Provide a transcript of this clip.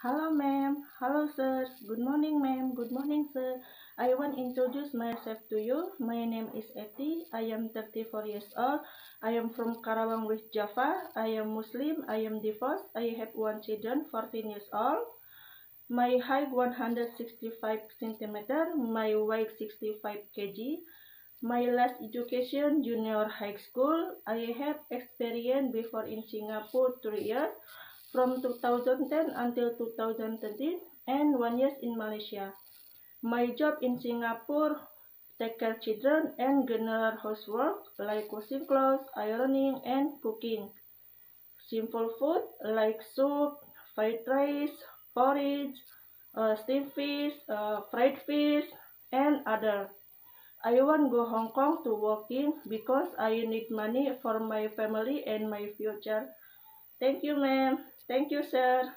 Hello, ma'am. Hello, sir. Good morning, ma'am. Good morning, sir. I want to introduce myself to you. My name is Eti. I am 34 years old. I am from Karawang, West Java. I am Muslim. I am divorced. I have one children, 14 years old. My height 165 centimeter. My weight 65 kg. My last education, junior high school. I have experience before in Singapore three years from 2010 until 2013 and one year in Malaysia. My job in Singapore take care children and general housework like washing clothes, ironing and cooking. Simple food like soup, fried rice, porridge, uh, steamed fish, uh, fried fish, and other. I want go Hong Kong to working because I need money for my family and my future. Thank you, ma'am. Thank you, sir.